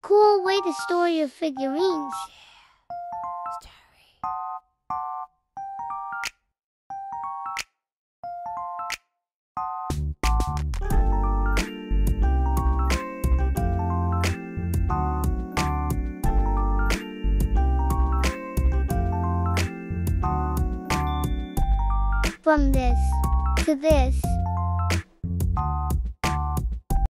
Cool way to store your figurines. From this to this.